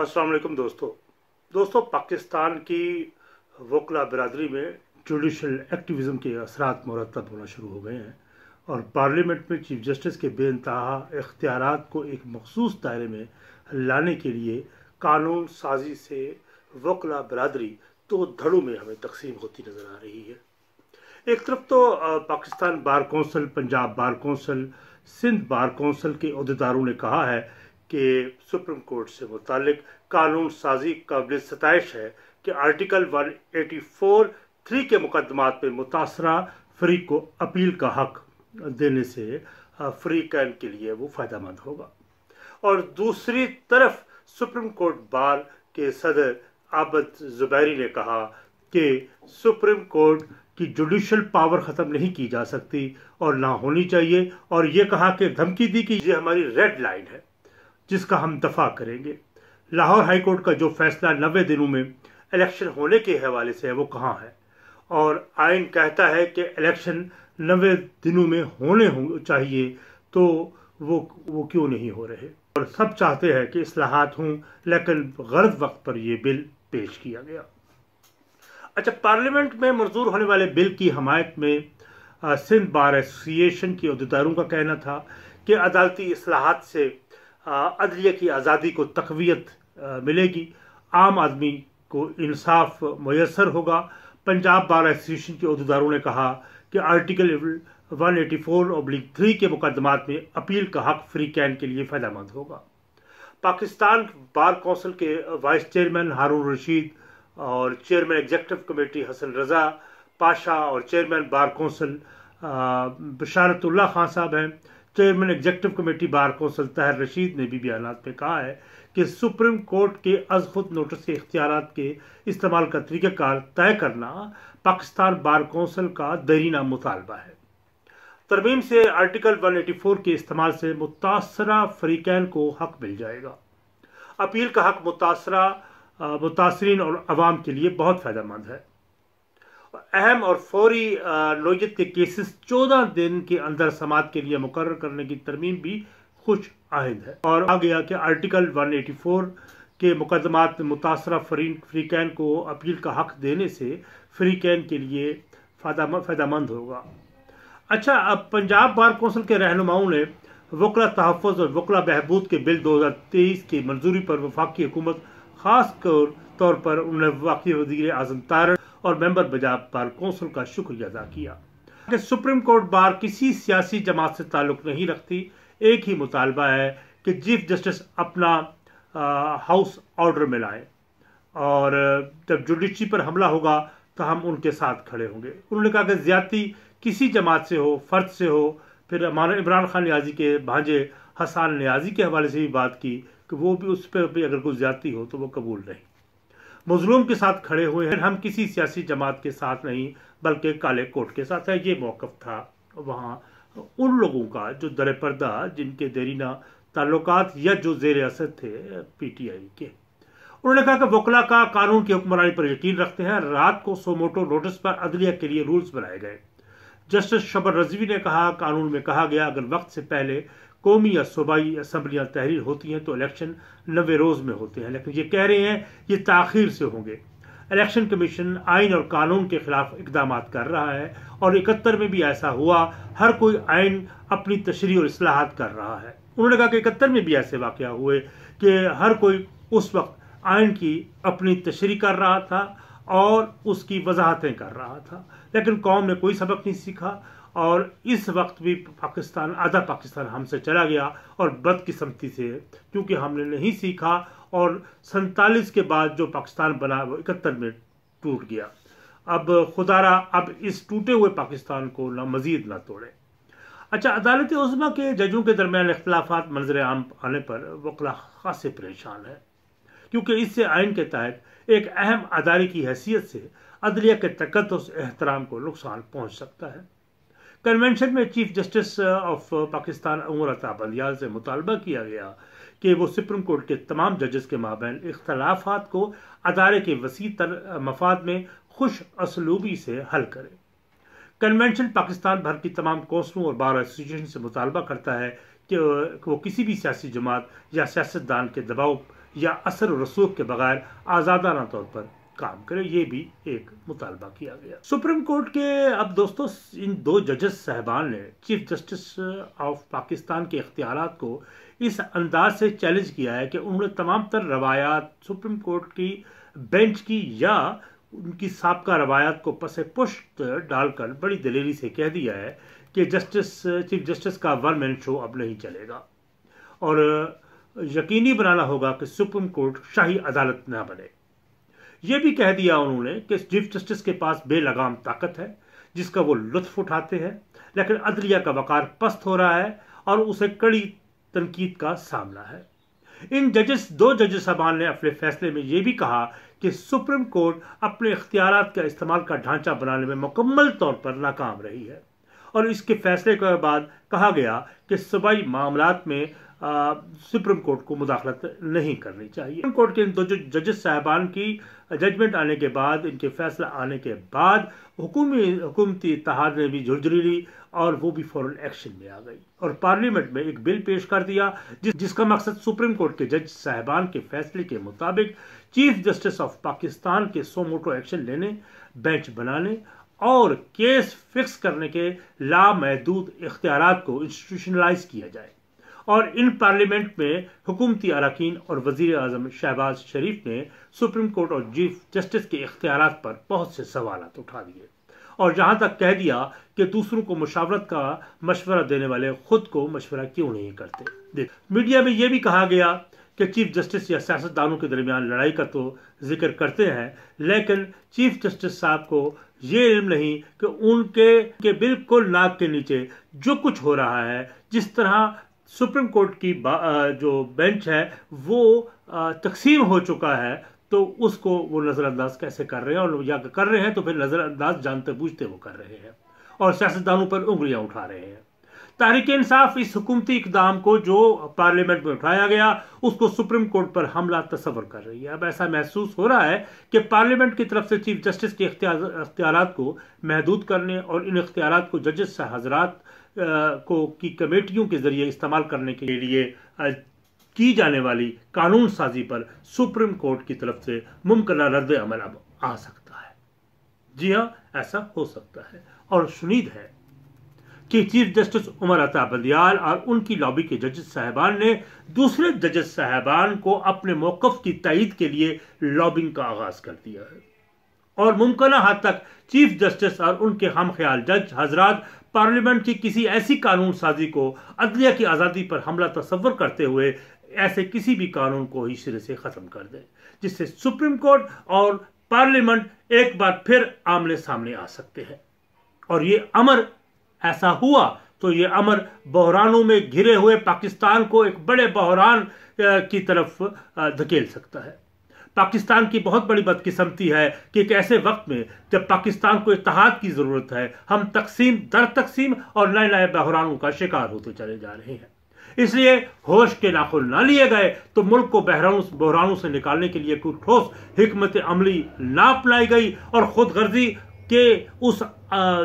वालेकुम दोस्तों। दोस्तों, पाकिस्तान की वकला बरदरी में जुडिशल एक्टिविज़म के असरात मरतब होना शुरू हो गए हैं और पार्लियामेंट में चीफ जस्टिस के बेानतहा इख्तियार को एक मखसूस दायरे में लाने के लिए कानून साजी से वकला बरदरी दो धड़ों में हमें तकसीम होती नज़र आ रही है। एक तरफ़ तो Pakistan bar council, Punjab bar council, Sindh bar council के अहदेदारों ने कहा है कि सुप्रीम कोर्ट से मुतक कानून साजी काबिल सतश है कि आर्टिकल 184 थ्री के मुकदमात में मुतासरा फरीक को अपील का हक देने से फ्री कैन के लिए वो फ़ायदा मंद होगा। और दूसरी तरफ़ सुप्रीम कोर्ट बार के सदर आबद जुबैरी ने कहा कि सुप्रीम कोर्ट की जुडिशल पावर ख़त्म नहीं की जा सकती और ना होनी चाहिए और ये कहा कि धमकी दी कि ये हमारी रेड लाइन है। जिसका हम दफ़ा करेंगे। लाहौर हाईकोर्ट का जो फैसला नबे दिनों में इलेक्शन होने के हवाले से है, वो कहाँ है? और आइन कहता है कि इलेक्शन नबे दिनों में होने हो, चाहिए तो वो वो क्यों नहीं हो रहे? और सब चाहते हैं कि असलाहत हों, लेकिन गलत वक्त पर यह बिल पेश किया गया। अच्छा पार्लियामेंट में मंजूर होने वाले बिल की हमायत में सिंध बार एसोसिएशन के अहदेदारों का कहना था कि अदालती असलाहत से अदलिया की आज़ादी को तकवीत मिलेगी। आम आदमी को इंसाफ मैसर होगा। पंजाब बार एसोसिएशन के अहदेदारों ने कहा कि आर्टिकल 184 ओब्लिक थ्री के मुकदमात में अपील का हक फ्री कैन के लिए फ़ायदेमंद होगा। पाकिस्तान बार कौंसिल के वाइस चेयरमैन हारून रशीद और chairman executive committee Hasan Raza, Pasha और chairman bar council Basharatullah Khan साहब हैं। Chairman executive committee bar council Tahir Rashid ने भी बयान में कहा है कि सुप्रीम कोर्ट के अज खुद नोटिस के इख्तियार के इस्तेमाल का तरीक़ाकार तय करना पाकिस्तान बार कौंसल का दरीना मुतालबा है। तरमीम से आर्टिकल 184 के इस्तेमाल से मुतासरा फरीकैन को हक मिल जाएगा। अपील का हक मुतासरा मुतासरीन और आवाम के लिए बहुत फ़ायदेमंद है। अहम और फौरी नोयत के केसेस चौदह दिन के अंदर समात के लिए मुकर करने की तरमीम भी खुश आहिद है। और आ गया कि आर्टिकल 184 के मुकदमात में मुतासरा फ्रीकैन को अपील का हक देने से फ्रीकैन के लिए फ़ायदामंद होगा। अच्छा अब पंजाब बार कौंसिल के रहनुमाओं ने वकला तहफ़ और वकला बहबूद के बिल 2023 की मंजूरी पर वफाकी हुकूमत ख़ास तौर पर उन्होंने वाकई वज़ीर आज़म तारण और मेंबर बजाब बार कौंसिल का शुक्रिया अदा किया। कि सुप्रीम कोर्ट बार किसी सियासी जमात से ताल्लुक नहीं रखती, एक ही मुतालबा है कि चीफ जस्टिस अपना हाउस ऑर्डर में लाए। और जब जुडिशरी पर हमला होगा तो हम उनके साथ खड़े होंगे। उन्होंने कहा कि ज़्यादा किसी जमात से हो, फर्द से हो, फिर हमारे इमरान खान न्याजी के भांजे हसान न्याजी के हवाले से भी बात की कि वो भी उस पर भी अगर कोई ज़्यादा हो तो वो कबूल नहीं। मजलूम के साथ खड़े हुए हैं। हम किसी सियासी जमात के साथ नहीं, बल्कि काले कोट के साथ है। ये मौकफ था वहाँ उन लोगों का जो दर पर्दा जिनके देरीना ताल्लुकात या जो जेर असर थे, पीटीआई के। उन्होंने कहा कि वकला का कानून की हुक्मरानी पर यकीन रखते हैं। रात को सोमोटो नोटिस पर अदलिया के लिए रूल्स बनाए गए। जस्टिस शबर रजवी ने कहा, कानून में कहा गया, अगर वक्त से पहले कौमी या सूबाई असम्बलियाँ तहरीर होती हैं तो इलेक्शन नबे रोज़ में होते हैं। लेकिन ये कह रहे हैं, ये ताखिर से होंगे। इलेक्शन कमीशन आइन और कानून के खिलाफ इकदाम कर रहा है और इकहत्तर में भी ऐसा हुआ। हर कोई आइन अपनी तशरी और असलाहत कर रहा है। उन्होंने कहा कि इकहत्तर में भी ऐसे वाक़ हुए कि हर कोई उस वक्त आइन की अपनी तशरी कर रहा था और उसकी वजाहतें कर रहा था। लेकिन कौम ने कोई सबक नहीं सीखा। और इस वक्त भी पाकिस्तान आधा पाकिस्तान हमसे चला गया और बदकिस्मती से, क्योंकि हमने नहीं सीखा और सैतालीस के बाद जो पाकिस्तान बना, वो इकहत्तर में टूट गया। अब खुदारा, अब इस टूटे हुए पाकिस्तान को ना मजीद ना तोड़े। अच्छा अदालत उजमा के जजों के दरमियान अख्तिलाफ़ मंजर आम आने पर वकला खासे परेशान है, क्योंकि इससे आइन के तहत एक अहम अदारे की हैसियत से अदलिया के तकदस एहतराम को नुकसान पहुँच सकता है। कन्वेंशन में chief justice of Pakistan Umar Ata Bandial से मुतालबा किया गया कि वो सुप्रीम कोर्ट के तमाम जजेस के माबेन इख्तलाफात को अदारे के वसी तर uh, मफाद में खुश असलूबी से हल करें। कन्वेंशन पाकिस्तान भर की तमाम कौंसलों और बार एसोसिएशन से मुतालबा करता है कि वो किसी भी सियासी जमात या सियासतदान के दबाव या असर रसूख के बगैर आज़ादाना तौर पर काम करे, ये भी एक मुतालबा किया गया। सुप्रीम कोर्ट के, अब दोस्तों, इन दो जजेस साहबान ने, चीफ जस्टिस ऑफ़ पाकिस्तान के इख्तियार को इस अंदाज से चैलेंज किया है कि उन्होंने तमाम तर रवायात सुप्रीम कोर्ट की बेंच की या उनकी सबका रवायात को पसे पुष्ट डालकर बड़ी दलेरी से कह दिया है कि जस्टिस, चीफ जस्टिस का वन मैन शो अब नहीं चलेगा। और यकीनी बनाना होगा कि सुप्रीम कोर्ट शाही अदालत न बने। यह भी कह दिया उन्होंने कि चीफ जस्टिस के पास बेलगाम ताकत है, जिसका वो लुत्फ उठाते हैं, लेकिन अदलिया का वकार पस्त हो रहा है और उसे कड़ी तनकीद का सामना है। इन जजेस, दो जजेस सबान ने अपने फैसले में यह भी कहा कि सुप्रीम कोर्ट अपने इख्तियार का इस्तेमाल का ढांचा बनाने में मुकम्मल तौर पर नाकाम रही है। और इसके फैसले के बाद कहा गया कि सूबाई मामला में सुप्रीम कोर्ट को मुदाखलत नहीं करनी चाहिए। सुप्रीम कोर्ट के इन दो जजेस साहबान की जजमेंट आने के बाद, इनके फैसला आने के बाद, हुकूमी हुकूमती इतिहाद ने भी झुरझुरी ली और वो भी फ़ौरन एक्शन में आ गई। और पार्लियामेंट में एक बिल पेश कर दिया, जिस जिसका मकसद सुप्रीम कोर्ट के जज साहबान के फैसले के मुताबिक चीफ जस्टिस ऑफ़ पाकिस्तान के सो मोटो एक्शन लेने, बेंच बनाने और केस फिक्स करने के लामहदूद इख्तियार को इंस्टीट्यूशनलाइज किया जाए। और इन पार्लियामेंट में हुकूमती अरकान और वज़ीर अजम शहबाज शरीफ ने सुप्रीम कोर्ट और चीफ जस्टिस के इख्तियार पर बहुत से सवाल उठा दिए और जहाँ तक कह दिया कि दूसरों को मुशावरत का मशवरा देने वाले खुद को मशवरा क्यों नहीं करते। मीडिया में यह भी कहा गया कि चीफ जस्टिस या सियासतदानों के दरमियान लड़ाई का तो ज़िक्र करते हैं, लेकिन चीफ जस्टिस साहब को ये इल्म नहीं कि उनके, के बिल्कुल नाक के नीचे जो कुछ हो रहा है, जिस तरह सुप्रीम कोर्ट की जो बेंच है, वो तकसीम हो चुका है तो उसको वो नज़रअंदाज कैसे कर रहे हैं? और या कर रहे हैं तो फिर नज़रअंदाज जानते बूझते वो कर रहे हैं। और सियासतदानों पर उंगलियाँ उठा रहे हैं। तारिक इंसाफ इस हुकूमती इकदाम को जो पार्लियामेंट में उठाया गया, उसको सुप्रीम कोर्ट पर हमला तस्वर कर रही है। अब ऐसा महसूस हो रहा है कि पार्लियामेंट की तरफ़ से चीफ जस्टिस के अख्तियार को महदूद करने और इन अख्तियार को जजेस हजरात को, की कमेटियों के ज़रिए इस्तेमाल करने के लिए की जाने वाली कानून साजी पर सुप्रीम कोर्ट की तरफ़ से मुमकिन रद्द अमल अब आ सकता है। जी हाँ ऐसा हो सकता है और सुनीद है। कि चीफ जस्टिस उमर अता बंदियाल और उनकी लॉबी के जजेस साहबान ने दूसरे जजेस साहबान को अपने मौकफ की तईद के लिए लॉबिंग का आगाज़ कर दिया है। और मुमकिन हद तक चीफ जस्टिस और उनके हम ख्याल जज हजरात पार्लियामेंट की किसी ऐसी कानून साजी को अदलिया की आज़ादी पर हमला तस्वर करते हुए ऐसे किसी भी कानून को ही सिरे से ख़त्म कर दे, जिससे सुप्रीम कोर्ट और पार्लियामेंट एक बार फिर आमने सामने आ सकते हैं। और ये अमर ऐसा हुआ तो ये अमर बहरानों में घिरे हुए पाकिस्तान को एक बड़े बहरान की तरफ़ धकेल सकता है। पाकिस्तान की बहुत बड़ी बदकिस्मती है कि एक ऐसे वक्त में जब पाकिस्तान को इतिहाद की ज़रूरत है, हम तकसीम, दर तकसीम और नए नए बहरानों का शिकार होते चले जा रहे हैं। इसलिए होश के नाखुल ना लिए गए तो मुल्क को बहरानों बहरानों से निकालने के लिए कोई ठोस हमत अमली ना अपनाई गई और खुद गर्जी के उस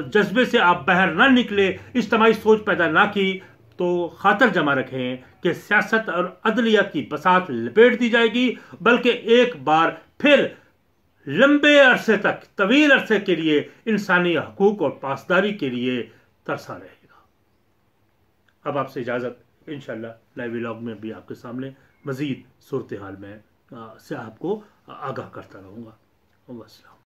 जज्बे से आप बाहर ना निकले, इज्तमाही सोच पैदा ना की तो खातर जमा रखें कि सियासत और अदलिया की बसात लपेट दी जाएगी, बल्कि एक बार फिर लंबे अरसे तक, तवील अरसे के लिए इंसानी हकूक और पासदारी के लिए तरसा रहेगा। अब आपसे इजाज़त इनशाला लाइव व्लॉग में भी आपके सामने मज़ीद सूरत हाल में से आपको आगाह करता रहूँगा। वसलम